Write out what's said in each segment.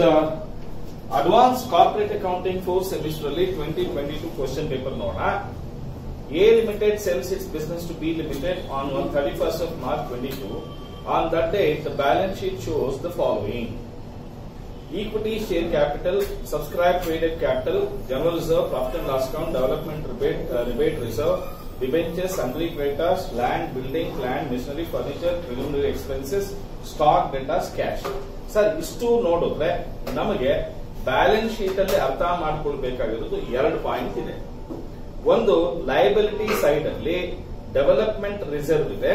Guys, uh, advance corporate accounting four semester ಅಲ್ಲಿ twenty twenty two question paper ನೋಡೋಣ A limited sells its business to B limited on one thirty first of March twenty two on that date the balance sheet shows the following equity share capital, subscribed traded capital, general reserve, profit and loss account, development rebate, uh, rebate reserve, debentures, sundry creditors, land, building, plant, machinery, furniture, preliminary expenses, stock, debtors, cash. Sir ಇಷ್ಟು ನೋಡಿದ್ರೆ ನಮಗೆ balance sheet ಅಲ್ಲಿ ಅರ್ಥ ಮಾಡ್ಕೊಳ್ಬೇಕಾಗಿರೋದು ಎರಡು point ಇದೆ. ಒಂದು liability side ಅಲ್ಲಿ development reserve ಇದೆ.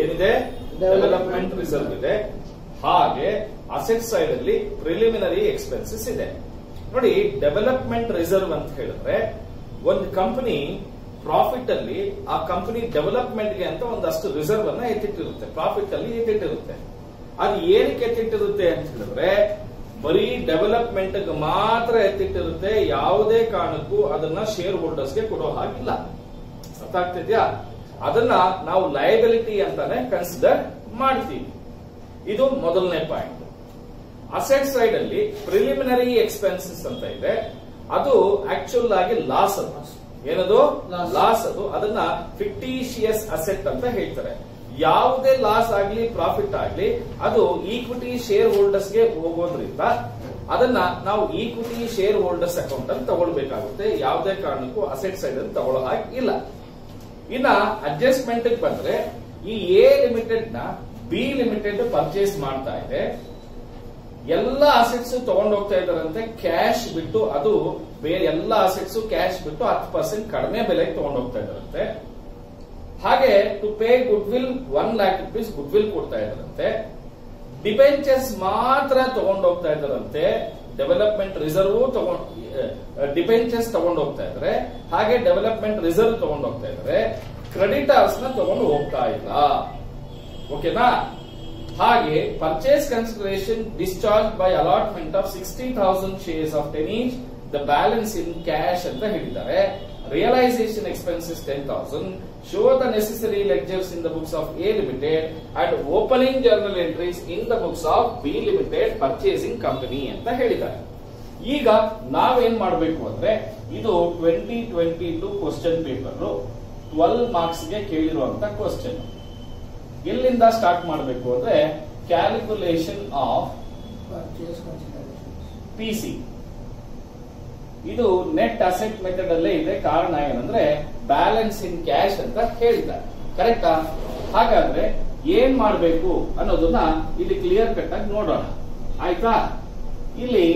ಏನಿದೆ? ಡೆವಲಪ್ಮೆಂಟ್ ರಿಸರ್ವ್ ಇದೆ. ಹಾಗೆ ಅಸೆಟ್ ಸೈಡ್ ಅಲ್ಲಿ ಪ್ರಿಲಿಮಿನರಿ ಎಕ್ಸ್ಪೆನ್ಸಸ್ ಇದೆ. ನೋಡಿ ಡೆವಲಪ್ಮೆಂಟ್ ರಿಸರ್ವ್ ಅಂತ ಹೇಳಿದ್ರೆ ಒಂದು ಕಂಪನಿ ಪ್ರಾಫಿಟ್ ಅಲ್ಲಿ ಆ ಕಂಪನಿ ಡೆವಲಪ್ಮೆಂಟ್ಗೆ ಅಂತ ಒಂದಷ್ಟು ರಿಸರ್ವ್ ಅನ್ನ ಎತ್ತಿಟ್ಟಿರುತ್ತೆ. ಪ್ರಾಫಿಟ್ ಅಲ್ಲಿ ಎತ್ತಿಟ್ಟಿರುತ್ತೆ. ಅದು ಏನಕ್ಕೆ ಎತ್ತಿಟ್ಟಿರುತ್ತೆ ಅಂತ ಹೇಳಿದ್ರೆ ಬರೀ ಡೆವಲಪ್ಮೆಂಟ್ ಮಾತ್ರ ಎತ್ತಿಟ್ಟಿರುತ್ತೆ ಯಾವುದೇ ಕಾರಣಕ್ಕೂ ಅದನ್ನ ಶೇರ್ ಹೋಲ್ಡರ್ಸ್ಗೆ ಕೊಡೋ ಹಾಗಿಲ್ಲ. ಅರ್ಥ ಆಗ್ತಿದ್ಯಾ? ಅದನ್ನ ನಾವು ಲಯಬಿಲಿಟಿ ಅಂತಾನೆ ಕನ್ಸಿಡರ್ ಮಾಡ್ತೀವಿ. ಇದು ಮೊದಲನೇ ಪಾಯಿಂಟ್ ಅಸೆಟ್ ಸೈಡ್ ಅಲ್ಲಿ ಪ್ರಿಲಿಮಿನರಿ ಎಕ್ಸ್ಪೆನ್ಸಸ್ ಅಂತ ಇದೆ. ಅದು ಆಕ್ಚುಲ್ ಆಗಿ ಲಾಸ್ ಅದು. ಏನದು. ಲಾಸ್ ಅದು. ಅದನ್ನ ಫಿಕ್ಟಿಷಿಯಸ್ ಅಸೆಟ್ ಅಂತ ಹೇಳ್ತಾರೆ. ಯಾವುದೇ ಲಾಸ್ ಆಗಲಿ ಪ್ರಾಫಿಟ್ ಆಗಲಿ, ಅದು ಈಕ್ವಿಟಿ ಶೇರ್ ಹೋಲ್ಡರ್ಸ್ಗೆ ಹೋಗೋದ್ರಿಂದ ಅದನ್ನ ನಾವು ಈಕ್ವಿಟಿ ಶೇರ್ ಹೋಲ್ಡರ್ಸ್ ಅಕೌಂಟ್ ಅಲ್ಲಿ ತಗೊಳ್ಬೇಕಾಗುತ್ತೆ. ಯಾವುದೇ ಕಾರಣಕ್ಕೂ ಅಸೆಟ್ ಸೈಡ್ ಅಲ್ಲಿ ತಗೊಳ್ಳೋ ಇಲ್ಲ. ಇನ್ನ ಅಡ್ಜಸ್ಟ್ಮೆಂಟ್ ಬಂದ್ರೆ ಈ ಎ ಲಿಮಿಟೆಡ್ನ ಬಿ ಲಿಮಿಟೆಡ್ ಪರ್ಚೇಸ್ ಮಾಡ್ತಾ ಇದೆ. ಎಲ್ಲ ಅಸೆಟ್ಸ್ ತಗೊಂಡೋಗ್ತಾ ಇದಾರಂತೆ ಕ್ಯಾಶ್ ಬಿಟ್ಟು ಅದು ಬೇರೆ ಎಲ್ಲ ಅಸೆಟ್ಸ್ ಕ್ಯಾಶ್ ಬಿಟ್ಟು ಹತ್ತು ಪರ್ಸೆಂಟ್ ಕಡಿಮೆ ಬೆಲೆಗೆ ತಗೊಂಡೋಗ್ತಾ ಇದಾರಂತೆ ಹಾಗೆ to pay goodwill one lakh rupees goodwill ಕೊಡ್ತಾ ಇದ್ರಂತೆ ಡಿಬೆಂಚರ್ಸ್ ಮಾತ್ರ ತಗೊಂಡೋಗ್ತಾ ಇದ್ದಾರಂತೆ. ಡೆವಲಪ್ಮೆಂಟ್ ರಿಸರ್ವ್ ತಗೊಂಡ್ ಡಿಬೆಂಚರ್ಸ್ ತಗೊಂಡೋಗ್ತಾ ಇದ್ದಾರೆ. ಹಾಗೆ ಡೆವಲಪ್ಮೆಂಟ್ ರಿಸರ್ವ್ ತಗೊಂಡೋಗ್ತಾ ಇದ್ರೆ ಕ್ರೆಡಿಟರ್ಸ್ನ ತಗೊಂಡು ಹೋಗ್ತಾ ಇಲ್ಲ. ಓಕೆನಾ ಹಾಗೆ purchase consideration discharge by allotment of sixty thousand shares of ten each the balance in cash ಅಂತ ಹೇಳಿದ್ದಾರೆ. Realisation expenses ten thousand show the necessary lectures in the books of A Limited and opening journal entries in the books of B Limited Purchasing Company ಅಂತ ಹೇಳಿದ್ದಾರೆ ಈಗ ನಾವೇನ್ ಮಾಡಬೇಕು ಅಂದ್ರೆ ಇದು twenty twenty two question paper twelve ಮಾರ್ಕ್ಸ್ಗೆ ಕೇಳಿರುವಂತ question ಎಲ್ಲಿಂದ start ಮಾಡಬೇಕು ಅಂದ್ರೆ calculation of PC consideration. P C ಇದು ನೆಟ್ ಅಸೆಟ್ ಮೆಥಡ್ ಅಲ್ಲೇ ಇದೆ ಕಾರಣ ಏನಂದ್ರೆ ಬ್ಯಾಲೆನ್ಸ್ ಇನ್ ಕ್ಯಾಶ್ ಅಂತ ಹೇಳಿದ್ದಾರೆ. ಕರೆಕ್ಟಾ ಹಾಗಾದ್ರೆ ಏನ್ ಮಾಡಬೇಕು ಅನ್ನೋದನ್ನ ಇಲ್ಲಿ ಕ್ಲಿಯರ್ ಕಟ್ ಆಗಿ ನೋಡೋಣ. ಆಯ್ತಾ? ಇಲ್ಲಿ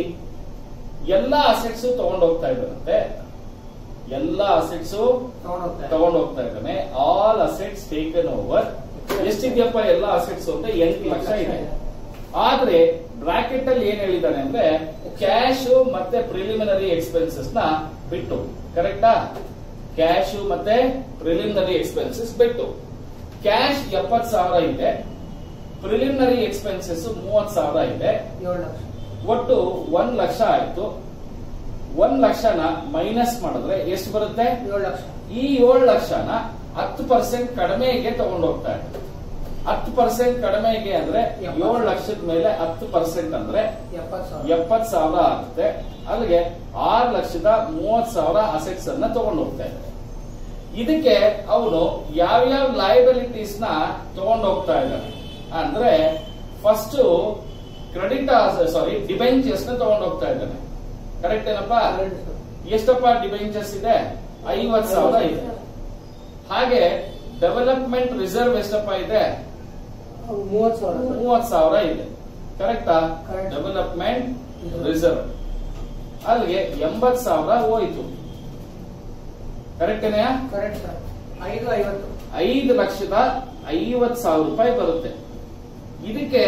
ಎಲ್ಲಾ ಅಸೆಟ್ಸ್ ತಗೊಂಡು ಹೋಗ್ತಾ ಇದ್ದಾರಂತೆ. ಎಲ್ಲಾ ಅಸೆಟ್ಸ್. ತಗೊಂಡು ಹೋಗ್ತಾ ಇದ್ದಾನೆ. ಆಲ್ ಅಸೆಟ್ಸ್ ಟೇಕನ್ ಓವರ್ ಎಷ್ಟಿದ್ಯಪ್ಪ ಎಲ್ಲಾ ಅಸೆಟ್ಸ್ ಅಂತ ಎಂಟು ಲಕ್ಷ ಇದೆ. ಆದ್ರೆ ಬ್ರಾಕೆಟ್ ಅಲ್ಲಿ ಏನ್ ಹೇಳಿದ್ದಾನೆ ಅಂದ್ರೆ ಕ್ಯಾಶ್ ಮತ್ತೆ ಪ್ರಿಲಿಮಿನರಿ ಎಕ್ಸ್ಪೆನ್ಸಸ್ನ ಬಿಟ್ಟು. ಕರೆಕ್ಟಾ ಕ್ಯಾಶ್ ಮತ್ತೆ ಪ್ರಿಲಿಮಿನರಿ ಎಕ್ಸ್ಪೆನ್ಸಸ್ ಬಿಟ್ಟು. ಕ್ಯಾಶ್ ಎಪ್ಪತ್ ಸಾವಿರ ಇದೆ. ಪ್ರಿಲಿಮಿನರಿ ಎಕ್ಸ್ಪೆನ್ಸಸ್ ಮೂವತ್ ಸಾವಿರ ಇದೆ. ಒಟ್ಟು ಒಂದ್ ಲಕ್ಷ ಆಯ್ತು. ಒಂದ್ ಲಕ್ಷನ ಮೈನಸ್ ಮಾಡಿದ್ರೆ ಎಷ್ಟು ಬರುತ್ತೆ? ಏಳು ಲಕ್ಷ. ಈ ಏಳು ಲಕ್ಷನ ಹತ್ತು ಪರ್ಸೆಂಟ್ ಕಡಿಮೆಗೆ ತಗೊಂಡೋಗ್ತಾ ಇದೆ ಹತ್ತು ಪರ್ಸೆಂಟ್ ಕಡಿಮೆಗೆ ಅಂದ್ರೆ. ಏಳು ಲಕ್ಷದ ಮೇಲೆ ಹತ್ತು ಪರ್ಸೆಂಟ್ ಅಂದ್ರೆ ಎಪ್ಪತ್ ಸಾವಿರ. ಆಗುತ್ತೆ. ಅಲ್ಲಿಗೆ ಆರು ಲಕ್ಷದ ಮೂವತ್ ಸಾವಿರ ಅಸೆಟ್ಸ್ ಅನ್ನ ತಗೊಂಡು ಹೋಗ್ತಾ ಇದ್ದಾರೆ ಇದಕ್ಕೆ ಅವನು ಯಾವ್ಯಾವ ಲಯಬಿಲಿಟೀಸ್ನ ತಗೊಂಡು ಹೋಗ್ತಾ ಇದ್ದಾನೆ? ಅಂದ್ರೆ ಫಸ್ಟ್ ಕ್ರೆಡಿಟ್ ಸಾರಿ ಡಿಬೆಂಚರ್ಸ್ನ ತಗೊಂಡು ಹೋಗ್ತಾ ಇದ್ದಾನೆ. ಕರೆಕ್ಟ್ ಏನಪ್ಪ? ಎಷ್ಟಪ್ಪ ಡಿಬೆಂಚರ್ಸ್ ಇದೆ? ಐವತ್ ಸಾವಿರ ಇದೆ. ಹಾಗೆ ಡೆವಲಪ್ಮೆಂಟ್ ರಿಸರ್ವ್ ಎಷ್ಟಪ್ಪ ಇದೆ ಅವು ಮೂವತ್ತು ಸಾವಿರ ಸರ್. ಮೂವತ್ ಸಾವಿರ ಇದೆ. ಕರೆಕ್ಟಾ. ಡೆವಲಪ್ಮೆಂಟ್ ರಿಸರ್ವ್ ಅಲ್ಲಿಗೆ ಎಂಬತ್ ಸಾವಿರ ಹೋಯ್ತು. ಕರೆಕ್ಟನೇ ಕರೆಕ್ಟ್ ಐದು ಐವತ್ತು. ಐದು ಲಕ್ಷದ ಐವತ್ ಸಾವಿರ ರೂಪಾಯಿ ಬರುತ್ತೆ. ಇದಕ್ಕೆ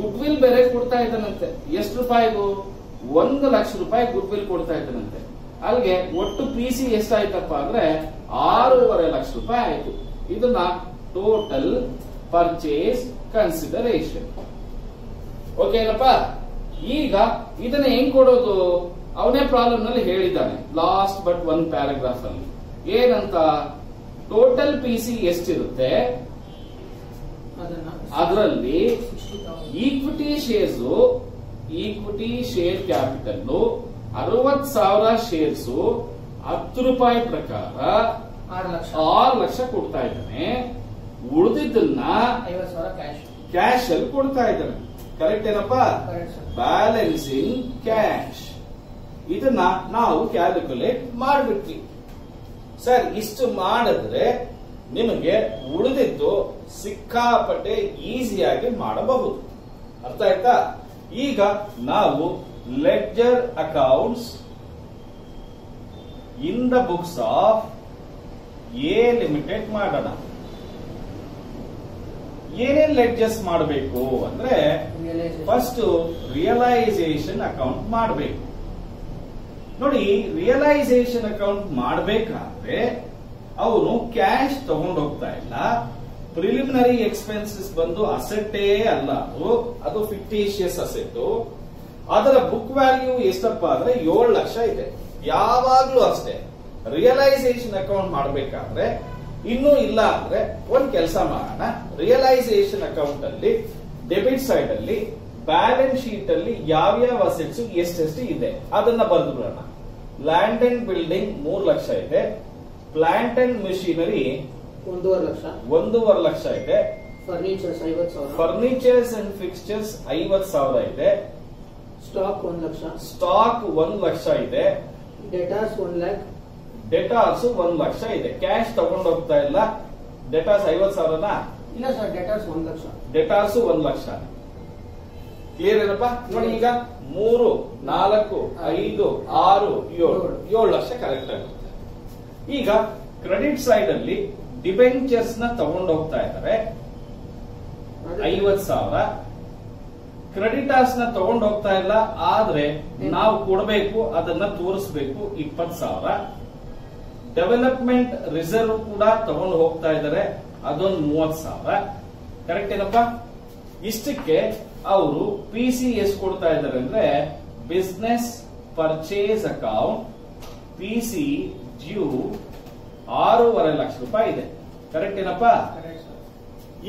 ಗುಡ್ ವಿಲ್ ಬೇರೆ ಕೊಡ್ತಾ ಇದ್ದಾನಂತೆ. ಎಷ್ಟು ರೂಪಾಯಿಗೂ ಒಂದು ಲಕ್ಷ ರೂಪಾಯಿ ಗುಡ್ ವಿಲ್ ಕೊಡ್ತಾ ಇದ್ದಾನಂತೆ. ಅಲ್ಲಿಗೆ ಒಟ್ಟು ಪಿ ಸಿ ಎಷ್ಟಾಯ್ತಪ್ಪ ಅಂದ್ರೆ ಆರೂವರೆ ಲಕ್ಷ ರೂಪಾಯಿ ಆಯ್ತು. ಇದನ್ನ ಟೋಟಲ್ ಪರ್ಚೇಸ್ ಕನ್ಸಿಡರೇಷನ್ ಓಕೆನಪ್ಪ ಈಗ ಇದನ್ನ ಹೆಂಗ್ ಕೊಡೋದು? ಅವನೇ ಪ್ರಾಬ್ಲಮ್ನಲ್ಲಿ ಹೇಳಿದ್ದಾನೆ. ಲಾಸ್ಟ್ ಬಟ್ ಒನ್ ಪ್ಯಾರಾಗ್ರಾಫ್ ಅಲ್ಲಿ. ಏನಂತ? ಟೋಟಲ್ ಪಿ ಸಿ ಎಷ್ಟಿರುತ್ತೆ? ಅದರಲ್ಲಿ equity shares equity share capital ಅರವತ್ ಸಾವಿರ ಶೇರ್ಸ್ ಹತ್ತು ರೂಪಾಯಿ ಪ್ರಕಾರ ಆರು ಲಕ್ಷ ಕೊಡ್ತಾ ಇದ್ದಾನೆ. ಉಳಿದಿದ್ದನ್ನ ಕ್ಯಾಶ್ ಅಲ್ಲಿ ಕೊಡ್ತಾ ಇದ್ದಾನೆ. ಕರೆಕ್ಟ್ ಏನಪ್ಪ? ಬ್ಯಾಲೆನ್ಸಿಂಗ್ ಕ್ಯಾಶ್ ಇದನ್ನ ನಾವು ಕ್ಯಾಲ್ಕುಲೇಟ್ ಮಾಡ್ಬಿಟ್ವಿ. ಸರ್ ಇಷ್ಟು ಮಾಡಿದ್ರೆ ನಿಮಗೆ ಉಳಿದಿದ್ದು ಸಿಕ್ಕಾಪಟ್ಟೆ ಈಸಿಯಾಗಿ ಮಾಡಬಹುದು. ಅರ್ಥ ಆಯ್ತಾ? ಈಗ ನಾವು ledger accounts in the books of A limited ಮಾಡೋಣ. ಏನೇನ್ ಲೆಡ್ಜರ್ಸ್ ಮಾಡಬೇಕು ಅಂದ್ರೆ ಫಸ್ಟ್ ರಿಯಲೈಸೇಷನ್ ಅಕೌಂಟ್ ಮಾಡಬೇಕು. ನೋಡಿ ರಿಯಲೈಸೇಷನ್ ಅಕೌಂಟ್ ಮಾಡಬೇಕಾದ್ರೆ ಅವನು ಕ್ಯಾಶ್ ತಗೊಂಡೋಗ್ತಾ ಇಲ್ಲ. ಪ್ರಿಲಿಮಿನರಿ ಎಕ್ಸ್ಪೆನ್ಸಸ್ ಬಂದು ಅಸೆಟ್ಟೇ ಅಲ್ಲ ಅದು. ಅದು ಫಿಕ್ಟಿಷಿಯಸ್ ಅಸೆಟ್ ಅದರ ಬುಕ್ ವ್ಯಾಲ್ಯೂ ಎಷ್ಟಪ್ಪ ಅಂದ್ರೆ ಏಳು ಲಕ್ಷ ಇದೆ. ಯಾವಾಗ್ಲೂ ಅಷ್ಟೇ. ರಿಯಲೈಸೇಷನ್ ಅಕೌಂಟ್ ಮಾಡಬೇಕಾದ್ರೆ ಇನ್ನೂ ಇಲ್ಲ ಅಂದ್ರೆ ಒಂದ್ ಕೆಲಸ ಮಾಡೋಣ. ರಿಯಲೈಸೇಷನ್ ಅಕೌಂಟ್ ಅಲ್ಲಿ ಡೆಬಿಟ್ ಸೈಡ್ ಅಲ್ಲಿ ಬ್ಯಾಲೆನ್ಸ್ ಶೀಟ್ ಅಲ್ಲಿ ಯಾವ್ಯಾವ ಅಸೆಟ್ಸ್ ಎಷ್ಟೆಷ್ಟು ಇದೆ ಅದನ್ನ ಬರೆದು ಬಿಡೋಣ. ಲ್ಯಾಂಡ್ ಅಂಡ್ ಬಿಲ್ಡಿಂಗ್ ಮೂರ್ ಲಕ್ಷ ಇದೆ. ಪ್ಲಾಂಟ್ ಅಂಡ್ ಮಿಷಿನರಿ ಒಂದೂವರೆ ಲಕ್ಷ. ಒಂದೂವರೆ ಲಕ್ಷ ಇದೆ. ಫರ್ನಿಚರ್ಸ್ ಐವತ್ ಸಾವಿರ. ಫರ್ನಿಚರ್ಸ್ ಅಂಡ್ ಫಿಕ್ಸ್ಚರ್ಸ್ ಐವತ್ ಸಾವಿರ ಇದೆ. ಸ್ಟಾಕ್ ಒಂದ್ ಲಕ್ಷ. ಸ್ಟಾಕ್ ಒಂದ್ ಲಕ್ಷ ಇದೆ. ಡೆಟಾಸ್ ಒನ್ ಲ್ಯಾಕ್ ಡೆಟಾಸ್ ಒಂದ್ ಲಕ್ಷ ಇದೆ. ಕ್ಯಾಶ್ ತಗೊಂಡ್ ಹೋಗ್ತಾ ಇಲ್ಲ. ಡೆಟಾಸ್ ಐವತ್ ಸಾವಿರನ? ಇಲ್ಲ ಸರ್ ಡೆಟಾಸ್ ಒಂದ್ ಲಕ್ಷ. ಡೆಟಾಸ್ ಒಂದ್ ಲಕ್ಷ. ಕ್ಲಿಯರ್ ಏನಪ್ಪ? ನೋಡಿ ಈಗ ಮೂರು ನಾಲ್ಕು ಐದು ಆರು ಏಳು. ಏಳು. ಲಕ್ಷ ಕರೆಕ್ಟ್ ಆಗುತ್ತೆ. ಈಗ ಕ್ರೆಡಿಟ್ ಸೈಡ್ ಅಲ್ಲಿ ಡಿಬೆಂಚರ್ಸ್ನ ತಗೊಂಡು ಹೋಗ್ತಾ ಇದ್ದಾರೆ ಐವತ್ ಸಾವಿರ. ಕ್ರೆಡಿಟರ್ಸ್ನ ತಗೊಂಡು ಹೋಗ್ತಾ ಇಲ್ಲ. ಆದ್ರೆ ನಾವು ಕೊಡಬೇಕು ಅದನ್ನ ತೋರಿಸ್ಬೇಕು ಇಪ್ಪತ್ ಸಾವಿರ. ಡೆವಲಪ್ಮೆಂಟ್ ರಿಸರ್ವ್ ಕೂಡ ತಗೊಂಡು ಹೋಗ್ತಾ ಇದ್ದಾರೆ. ಅದೊಂದು ಮೂವತ್ ಸಾವಿರ. ಕರೆಕ್ಟ್ ಏನಪ್ಪಾ? ಇಷ್ಟಕ್ಕೆ ಅವರು ಪಿ ಸಿ ಎಸ್ ಕೊಡ್ತಾ ಇದ್ದಾರೆ ಅಂದ್ರೆ business purchase account P C due ಆರೂವರೆ ಲಕ್ಷ ರೂಪಾಯಿ ಇದೆ. ಕರೆಕ್ಟ್ ಏನಪ್ಪಾ?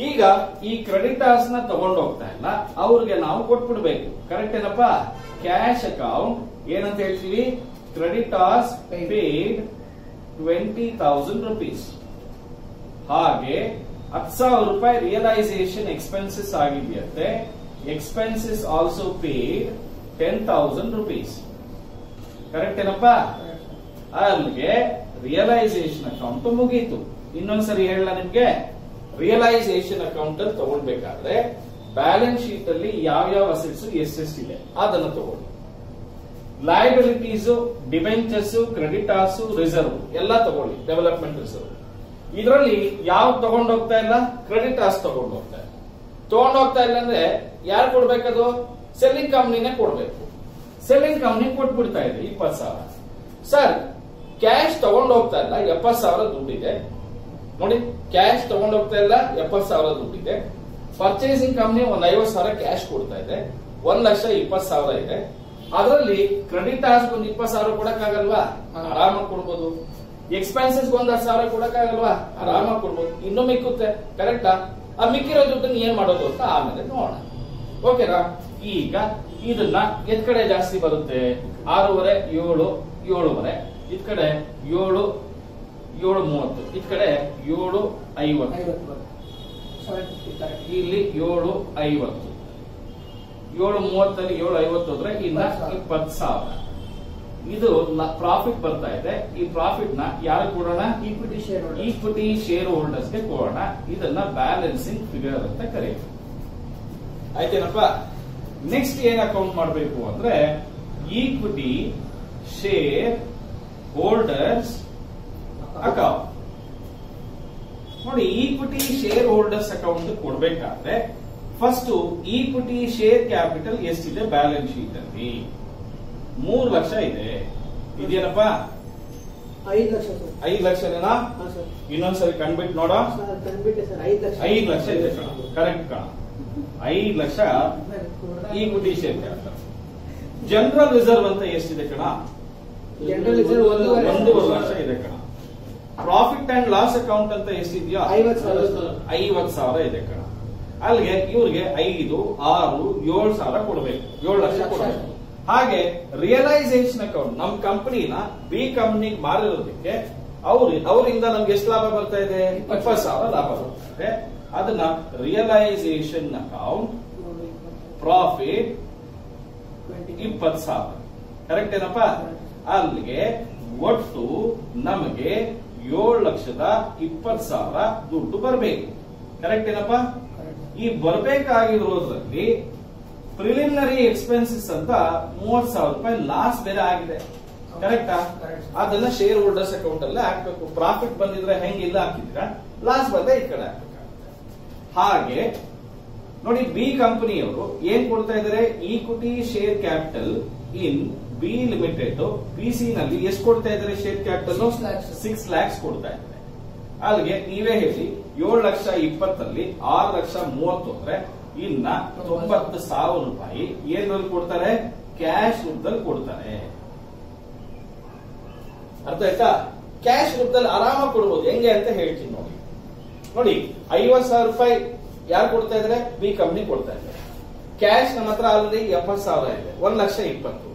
ಈಗ ಈ ಕ್ರೆಡಿಟರ್ಸ್ನ ತಗೊಂಡು ಹೋಗ್ತಾ ಇಲ್ಲ. ಅವ್ರಿಗೆ ನಾವು ಕೊಟ್ಬಿಡ್ಬೇಕು. ಕರೆಕ್ಟ್ ಏನಪ್ಪಾ? ಕ್ಯಾಶ್ ಅಕೌಂಟ್ ಏನಂತ ಹೇಳ್ತೀವಿ? Creditors paid twenty thousand rupees ಹಾಗೆ ಹತ್ತು ಸಾವಿರ ರೂಪಾಯಿ realisation expenses ಆಗಿದೆಯಂತೆ. Expenses also paid ten thousand rupees correct ಏನಪ್ಪ? ಅಲ್ಲಿಗೆ ರಿಯಲೈಸೇಷನ್ ಅಕೌಂಟ್ ಮುಗೀತು. ಇನ್ನೊಂದ್ಸರಿ ಹೇಳ ನಿಮ್ಗೆ? ರಿಯಲೈಸೇಷನ್ ಅಕೌಂಟ್ ಅಲ್ಲಿ ತಗೊಳ್ಬೇಕಾದ್ರೆ ಬ್ಯಾಲೆನ್ಸ್ ಶೀಟ್ ಅಲ್ಲಿ ಯಾವ್ಯಾವ ಅಸೆಟ್ಸ್ ಎಷ್ಟೆಷ್ಟಿದೆ ಅದನ್ನು ತಗೊಳ್ಳಿ. ಲಯಬಿಲಿಟೀಸ್ ಡಿಬೆಂಚರ್ಸ್ ಕ್ರೆಡಿಟಾರ್ಸ್ ರಿಸರ್ವ್ ಎಲ್ಲ ತಗೊಳ್ಳಿ ಡೆವಲಪ್ಮೆಂಟ್ ರಿಸರ್ವ್ ಇದರಲ್ಲಿ ಯಾವ್ದು ತಗೊಂಡೋಗ್ತಾ ಇಲ್ಲ? ಕ್ರೆಡಿಟಾರ್ಸ್ ಆಸ್ ಹೋಗ್ತಾ ಇಲ್ಲ. ತಗೊಂಡೋಗ್ತಾ ಇಲ್ಲ ಅಂದ್ರೆ ಯಾರು ಕೊಡ್ಬೇಕದು? ಸೆಲ್ಲಿಂಗ್ ಕಂಪ್ನಿನೇ ಕೊಡ್ಬೇಕು. ಸೆಲ್ಲಿಂಗ್ ಕಂಪ್ನಿ ಕೊಟ್ಬಿಡ್ತಾ ಇದೆ, ಇಪ್ಪತ್ತು ಸಾವಿರ. ಸರ್ ಕ್ಯಾಶ್ ತಗೊಂಡೋಗ್ತಾ ಇಲ್ಲ, ಎಪ್ಪತ್ತು ಸಾವಿರ ದುಡ್ಡಿದೆ. ನೋಡಿ ಕ್ಯಾಶ್ ತಗೊಂಡೋಗ್ತಾ ಇಲ್ಲ, ಎಪ್ಪತ್ತು ಸಾವಿರ ದುಡ್ಡಿದೆ. ಪರ್ಚೇಸಿಂಗ್ ಕಂಪ್ನಿ ಒಂದ್ ಐವತ್ತು ಸಾವಿರ ಕ್ಯಾಶ್ ಕೊಡ್ತಾ ಇದೆ. ಒಂದ್ ಲಕ್ಷ ಇಪ್ಪತ್ತು ಸಾವಿರ ಇದೆ. ಅದರಲ್ಲಿ ಕ್ರೆಡಿಟ್ ಆರ್ಸ್ ಒಂದು ಇಪ್ಪತ್ತು ಸಾವಿರ ಕೊಡಕ್ಕಾಗಲ್ವಾ? ಆರಾಮಾಗಿ ಕೊಡ್ಬೋದು. ಎಕ್ಸ್ಪೆನ್ಸಸ್ ಒಂದ್ ಹತ್ತು ಸಾವಿರ ಕೊಡಕ್ಕಾಗಲ್ವಾ? ಆರಾಮಾಗಿ ಕೊಡ್ಬೋದು. ಇನ್ನೂ ಮಿಕ್ಕುತ್ತೆ. ಕರೆಕ್ಟಾ ಆ? ಮಿಕ್ಕಿರೋ ದುಡ್ಡನ್ನ ಏನ್ ಮಾಡೋದು ಅಂತ ಆಮೇಲೆ ನೋಡೋಣ. ಓಕೆನಾ ಈಗ ಇದನ್ನ ಎದ್ ಕಡೆ ಜಾಸ್ತಿ ಬರುತ್ತೆ. ಆರೂವರೆ ಏಳು ಏಳುವರೆ. ಇದ್ ಕಡೆ ಏಳು ಏಳು ಮೂವತ್ತು. ಇದ್ ಕಡೆ ಏಳು ಐವತ್ತು. ಇಲ್ಲಿ ಏಳು ಐವತ್ತು. ಏಳು ಮೂವತ್ತಲ್ಲಿ ಏಳು ಐವತ್ತು ಹೋದ್ರೆ ಇನ್ನ ಇಪ್ಪತ್ತು ಸಾವಿರ. ಇದು ಪ್ರಾಫಿಟ್ ಬರ್ತಾ ಇದೆ. ಈ ಪ್ರಾಫಿಟ್ನ ಯಾರು ಕೊಡೋಣ? ಈಕ್ವಿಟಿ ಶೇರ್ ಈಕ್ವಿಟಿ ಶೇರ್ ಹೋಲ್ಡರ್ಸ್ಗೆ ಕೊಡೋಣ. ಇದನ್ನ ಬ್ಯಾಲೆನ್ಸಿಂಗ್ ಫಿಗರ್ ಅಂತ ಕರೀತು ಆಯ್ತೇನಪ್ಪ? ನೆಕ್ಸ್ಟ್ ಏನ್ ಅಕೌಂಟ್ ಮಾಡಬೇಕು ಅಂದ್ರೆ ಈಕ್ವಿಟಿ ಶೇರ್ ಹೋಲ್ಡರ್ಸ್ ಅಕೌಂಟ್ ನೋಡಿ ಈಕ್ವಿಟಿ ಶೇರ್ ಹೋಲ್ಡರ್ಸ್ ಅಕೌಂಟ್ ಕೊಡ್ಬೇಕಾದ್ರೆ ಫಸ್ಟ್ ಈಕ್ವಿಟಿ ಶೇರ್ ಕ್ಯಾಪಿಟಲ್ ಎಷ್ಟಿದೆ ಬ್ಯಾಲೆನ್ಸ್ ಶೀಟ್ ಅಲ್ಲಿ ಮೂರು ಲಕ್ಷ ಇದೆ. ಇದೇನಪ್ಪ? ಐದು ಲಕ್ಷ ಐದು ಲಕ್ಷನೇನಾ ಇನ್ನೊಂದ್ಸರಿ ಕಣ್ಬಿಟ್ಟು ನೋಡ? ಐದು ಲಕ್ಷ. ಇದೆ ಕರೆಕ್ಟ್ ಕಣ. ಐದು lakh equity share capital general reserve ಅಂತ ಎಷ್ಟಿದೆ ಕಣ? ಜನರಲ್ ರಿಸರ್ವ್ ಒಂದೂವರೆ ಲಕ್ಷ. ಇದೆ ಕಣ. ಪ್ರಾಫಿಟ್ ಅಂಡ್ ಲಾಸ್ ಅಕೌಂಟ್ ಅಂತ ಎಷ್ಟಿದೆಯೋ? ಐವತ್ತು ಸಾವಿರ. ಐವತ್ ಸಾವಿರ ಇದೆ ಕಣ. ಅಲ್ಲಿಗೆ ಇವ್ರಿಗೆ ಐದು ಆರು ಏಳು ಸಾವಿರ ಕೊಡ್ಬೇಕು. ಏಳು ಲಕ್ಷ ಕೊಡ್ಬೇಕು. ಹಾಗೆ ರಿಯಲೈಸೇಷನ್ ಅಕೌಂಟ್ ನಮ್ ಕಂಪನಿನ ಬಿ ಕಂಪ್ನಿಗೆ ಮಾರಿರೋದಕ್ಕೆ ಅವ್ರು ಅವರಿಂದ ನಮ್ಗೆ ಎಷ್ಟು ಲಾಭ ಬರ್ತಾ ಇದೆ? ಇಪ್ಪತ್ತು ಸಾವಿರ ಲಾಭ ಬರ್ತಾ ಇದೆ ಅದನ್ನ ರಿಯಲೈಸೇಷನ್ ಅಕೌಂಟ್ ಪ್ರಾಫಿಟ್ ಇಪ್ಪತ್ತು ಸಾವಿರ. ಕರೆಕ್ಟ್ ಏನಪ್ಪ? ಅಲ್ಲಿಗೆ ಒಟ್ಟು ನಮಗೆ ಏಳು ಲಕ್ಷದ ಇಪ್ಪತ್ತು ಸಾವಿರ ದುಡ್ಡು ಬರಬೇಕು. ಕರೆಕ್ಟ್ ಏನಪ್ಪ? ಈ ಬರಬೇಕಾಗಿರೋದ್ರಲ್ಲಿ ಪ್ರಿಲಿಮಿನರಿ ಎಕ್ಸ್ಪೆನ್ಸಸ್ ಅಂತ ಮೂವತ್ ಸಾವಿರ ರೂಪಾಯಿ ಲಾಸ್ ಬೇರೆ ಆಗಿದೆ. ಕರೆಕ್ಟಾ. ಅದನ್ನ ಶೇರ್ ಹೋಲ್ಡರ್ಸ್ ಅಕೌಂಟ್ ಅಲ್ಲೇ ಹಾಕ್ಬೇಕು. ಪ್ರಾಫಿಟ್ ಬಂದಿದ್ರೆ ಹೆಂಗಿಲ್ಲ ಹಾಕಿದ್ರ ಲಾಸ್ ಬಂದ್ರೆ ಈ ಕಡೆ ಹಾಗೆ ನೋಡಿ ಬಿ ಕಂಪನಿಯವರು ಏನ್ ಕೊಡ್ತಾ ಇದ್ದಾರೆ equity share capital in B limited P C ನಲ್ಲಿ ಎಷ್ಟು ಕೊಡ್ತಾ ಇದಾರೆ ಶೇರ್ ಕ್ಯಾಪಿಟಲ್. ಸಿಕ್ಸ್ ಲ್ಯಾಕ್ಸ್ ಕೊಡ್ತಾ ಇದ್ದಾರೆ. ಅಲ್ಲಿಗೆ ನೀವೇ ಹೇಳಿ, ಏಳು ಲಕ್ಷ ಇಪ್ಪತ್ತಲ್ಲಿ ಆರು ಲಕ್ಷ ಮೂವತ್ತು ಅಂದ್ರೆ ಇನ್ನ ತೊಂಬತ್ತು ಸಾವಿರ ರೂಪಾಯಿ ಏನ್ರಲ್ಲಿ ಕೊಡ್ತಾರೆ? ಕ್ಯಾಶ್ ರೂಪದಲ್ಲಿ ಕೊಡ್ತಾರೆ. ಅರ್ಥ ಆಯ್ತಾ? ಕ್ಯಾಶ್ ರೂಪದಲ್ಲಿ ಆರಾಮ ಕೊಡ್ಬೋದು. ಹೆಂಗೆ ಅಂತ ಹೇಳ್ತೀನಿ ನೋಡಿ. ನೋಡಿ ಐವತ್ ಸಾವಿರ ರೂಪಾಯಿ ಯಾರು ಕೊಡ್ತಾ ಇದ್ರೆ ಬಿ ಕಂಪ್ನಿ ಕೊಡ್ತಾ ಇದ್ದಾರೆ. ಕ್ಯಾಶ್ ನಮ್ಮ ಹತ್ರ ಆಲ್ರೆಡಿ ಎಪ್ಪತ್ತು ಸಾವಿರ ಇದೆ. ಒಂದ್ ಲಕ್ಷ ಇಪ್ಪತ್ತು.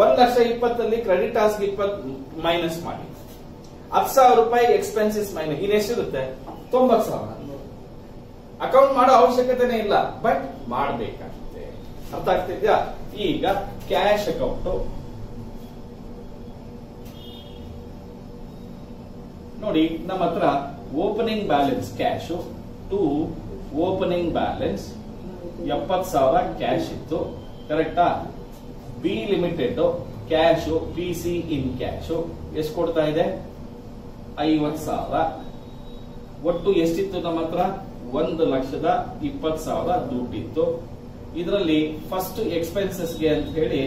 ಒಂದ್ ಲಕ್ಷ ಇಪ್ಪತ್ತಲ್ಲಿ ಕ್ರೆಡಿಟ್ಗೆ ಇಪ್ಪತ್ತು ಮೈನಸ್ ಮಾಡಿ. ಹತ್ತು ಸಾವಿರ ರೂಪಾಯಿ ಎಕ್ಸ್ಪೆನ್ಸಸ್ ಮೈನಸ್ ಇನ್ನೆಷ್ಟಿರುತ್ತೆ ತೊಂಬತ್ತು ಸಾವಿರ. ಅಕೌಂಟ್ ಮಾಡೋ ಅವಶ್ಯಕತೆನೇ ಇಲ್ಲ ಬಟ್ ಮಾಡಬೇಕಾಗುತ್ತೆ. ಅರ್ಥ ಆಗ್ತಿದ್ಯಾ ಈಗ ಕ್ಯಾಶ್ ಅಕೌಂಟ್ ನೋಡಿ, ನಮ್ಮ ಹತ್ರ opening balance cash to opening balance ಎಪ್ಪತ್ ಸಾವಿರ ಕ್ಯಾಶ್ ಇತ್ತು. ಕರೆಕ್ಟಾ B limited cash P C in cash ಎಷ್ಟು ಕೊಡ್ತಾ ಇದೆ? ಐವತ್ ಸಾವಿರ. ಒಟ್ಟು ಎಷ್ಟಿತ್ತು ನಮ್ಮ ಹತ್ರ? ಒಂದು ಲಕ್ಷದ ಇಪ್ಪತ್ ಸಾವಿರ ದುಡ್ಡಿತ್ತು. ಇದರಲ್ಲಿ ಫಸ್ಟ್ ಎಕ್ಸ್ಪೆನ್ಸಸ್ಗೆ ಅಂತ ಹೇಳಿ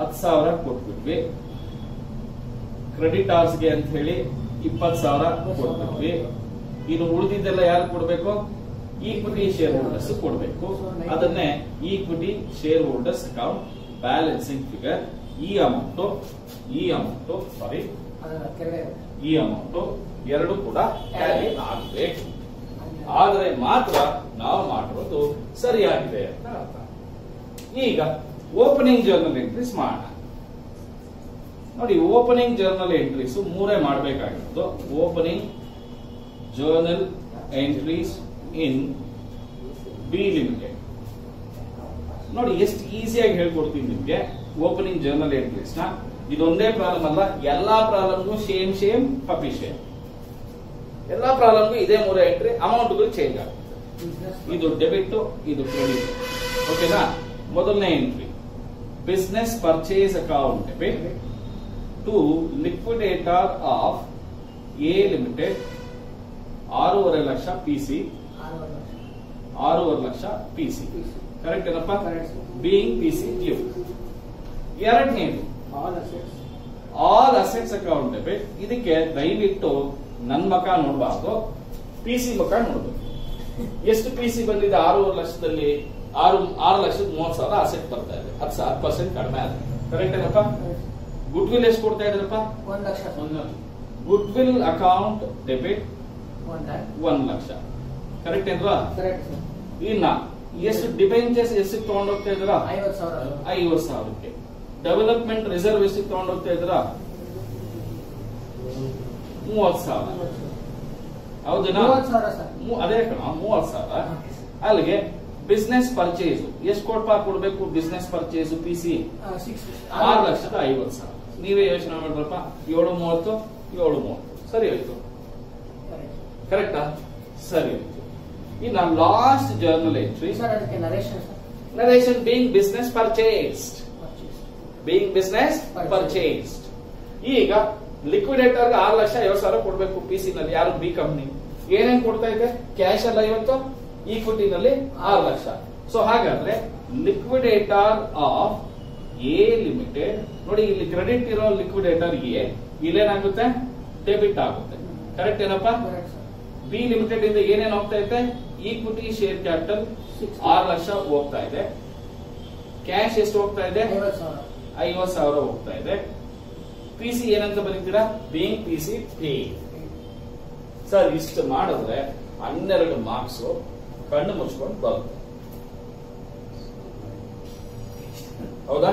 ಹತ್ತು ಸಾವಿರ ಕೊಟ್ಬಿಟ್ವಿ. ಕ್ರೆಡಿಟ್ ಆರ್ಸ್ಗೆ ಅಂತ ಹೇಳಿ ಇಪ್ಪತ್ತು ಸಾವಿರ ಕೊಟ್ಬಿಟ್ವಿ. ಇನ್ನು ಉಳಿದಿದ್ದೆಲ್ಲ ಯಾರು ಕೊಡಬೇಕು? ಈಕ್ವಿಟಿ ಶೇರ್ ಹೋಲ್ಡರ್ಸ್ ಕೊಡಬೇಕು. ಅದನ್ನೇ equity shareholders account balancing figure ಈ ಅಮೌಂಟ್ ಈ ಅಮೌಂಟ್ ಸಾರಿ ಈ ಅಮೌಂಟ್ ಎರಡು ಕೂಡ ಕ್ಯಾರಿ ಆಗಬೇಕು. ಆದರೆ ಮಾತ್ರ ನಾವು ಮಾಡಿರೋದು ಸರಿಯಾಗಿದೆ ಅಂತ ಅರ್ಥ. ಈಗ ಓಪನಿಂಗ್ ಜರ್ನಲ್ ಎಂಟ್ರೀಸ್ ಮಾಡೋಣ. ನೋಡಿ ಓಪನಿಂಗ್ ಜರ್ನಲ್ ಎಂಟ್ರೀಸ್ ಮೂರೇ ಮಾಡಬೇಕಾಗಿರೋದು. Opening journal entries in B limited ನೋಡಿ ಎಷ್ಟು ಈಸಿಯಾಗಿ ಹೇಳ್ಕೊಡ್ತೀನಿ ನಿಮಗೆ ಓಪನಿಂಗ್ ಜರ್ನಲ್ ಎಂಟ್ರೀಸ್ನ. ಇದೊಂದೇ ಪ್ರಾಬ್ಲಮ್ ಅಲ್ಲ ಎಲ್ಲಾ ಪ್ರಾಬ್ಲಮ್ಗೂ ಸೇಮ್ ಸೇಮ್ ಪಪಿ ಶೇಮ್ ಎಲ್ಲಾ ಪ್ರಾಬ್ಲಮ್ಗೂ ಇದೇ ಮೂರೇ ಎಂಟ್ರಿ ಅಮೌಂಟ್ಗಳು ಚೇಂಜ್ ಆಗುತ್ತೆ. ಇದು ಡೆಬಿಟ್ ಇದು ಕ್ರೆಡಿಟ್ ಓಕೆನಾ ಮೊದಲನೇ entry business purchase account debit to liquidator of A limited ಆರೂವರೆ ಲಕ್ಷ ಪಿ ಸಿ ಆರೂವರೆ ಲಕ್ಷ ಪಿ ಸಿ ಕರೆಕ್ಟ್ ಏನಪ್ಪ. ಬೀಯಿಂಗ್ ಪಿ ಸಿ ಡ್ಯೂ ಎರಡನೇದು all assets all assets account debit ಇದಕ್ಕೆ ದಯವಿಟ್ಟು ನನ್ ಮಕ ನೋಡಬಾರ್ದು ಪಿ ಸಿ ಮಕ ನೋಡ್ಬೇಕು. ಎಷ್ಟು ಪಿ ಸಿ ಬಂದಿದೆ ಆರೂವರೆ ಲಕ್ಷದಲ್ಲಿ ಆರು ಆರು ಲಕ್ಷದ ಮೂವತ್ತು ಸಾವಿರ ಅಸೆಟ್ ಬರ್ತಾ ಇದೆ. ಹತ್ತು ಸಾವಿರ ಪರ್ಸೆಂಟ್ ಕಡಿಮೆ ಆಗಿದೆ ಕರೆಕ್ಟ್ ಏನಪ್ಪ? ಗುಡ್ ವಿಲ್ ಎಷ್ಟು ಕೊಡ್ತಾ ಇದ್ರಪ್ಪ? ಒಂದ್ ಲಕ್ಷ. ಗುಡ್ ವಿಲ್ ಅಕೌಂಟ್ ಡೆಬಿಟ್ ಒಂದ್ ಲಕ್ಷ. ಕರೆಕ್ಟ್ ಏನ್ವಾ? ಇನ್ನ ಎಷ್ಟು ಡಿಬೆಂಚರ್ಸ್ ಎಷ್ಟು ತಗೊಂಡೋಗ್ತಾ ಇದ್ರ ಐವತ್ತು ಸಾವಿರ. ಐವತ್ತು ಸಾವಿರಕ್ಕೆ. ಡೆವಲಪ್ಮೆಂಟ್ ರಿಸರ್ವ್ ಎಷ್ಟು ತಗೊಂಡೋಗ್ತಾ ಇದ್ರ ಮೂವತ್ ಸಾವಿರ. ಹೌದು ಮೂವತ್ ಸಾವಿರ ಸರ್. ಅದೇ ಕಣ ಮೂವತ್ ಸಾವಿರ. ಅಲ್ಲಿಗೆ ಬಿಸ್ನೆಸ್ ಪರ್ಚೇಸ್ ಎಷ್ಟು ಕೊಡ್ಪಾ ಕೊಡ್ಬೇಕು ಬಿಸ್ನೆಸ್ ಪರ್ಚೇಸ್ ಪಿ ಸಿ ಆರು ಲಕ್ಷದ ಐವತ್ತು ಸಾವಿರ. ನೀವೇ ಯೋಚನೆ ಮಾಡಿದ್ರಪ್ಪ ಏಳು ಮೂವತ್ತು ಏಳು ಮೂವತ್ತು. ಸರಿ ಹೋಯ್ತು. ಕರೆಕ್ಟಾ ಸರಿ ಹೋಯ್ತು. ಇನ್ನು last journal entry narration being business purchased purchase being business Purchased. Purchased ಈಗ ಲಿಕ್ವಿಡೇಟರ್ ಆರು ಲಕ್ಷ ಐವತ್ತು ಸಾವಿರ ಕೊಡ್ಬೇಕು ಪಿ ಸಿ ನಲ್ಲಿ ಯಾರು ಬಿ ಕಂಪ್ನಿ ಏನೇನ್ ಕೊಡ್ತಾ ಇದೆ? ಕ್ಯಾಶ್ ಅಲ್ಲಿ ಐವತ್ತು ಈಕ್ವಿಟಿ ನಲ್ಲಿ ಆರು ಲಕ್ಷ. ಸೊ ಹಾಗಾದ್ರೆ ಲಿಕ್ವಿಡೇಟರ್ ಆಫ್ ಎ ಲಿಮಿಟೆಡ್ ನೋಡಿ ಇಲ್ಲಿ ಕ್ರೆಡಿಟ್ ಇರೋ ಲಿಕ್ವಿಡೇಟರ್ ಎ ಇಲ್ಲೇನಾಗುತ್ತೆ? ಡೆಬಿಟ್ ಆಗುತ್ತೆ. ಕರೆಕ್ಟ್ ಏನಪ್ಪ? ಬಿ ಲಿಮಿಟೆಡ್ ಇಂದ ಏನೇನ್ ಹೋಗ್ತಾ ಇದೆ? Equity share capital. ಆರು ಲಕ್ಷ ಹೋಗ್ತಾ ಇದೆ. ಕ್ಯಾಶ್ ಎಷ್ಟು ಹೋಗ್ತಾ ಇದೆ? ಐವತ್ ಸಾವಿರ ಹೋಗ್ತಾ ಇದೆ. ಪಿ ಸಿ ಏನಂತ ಬರೀತೀರಾ? Being P C pay sir ಇಷ್ಟು ಮಾಡಿದ್ರೆ ಹನ್ನೆರಡು ಮಾರ್ಕ್ಸ್ ಕಣ್ಣು ಮುಚ್ಕೊಂಡು ಬರುತ್ತೆ. ಹೌದಾ?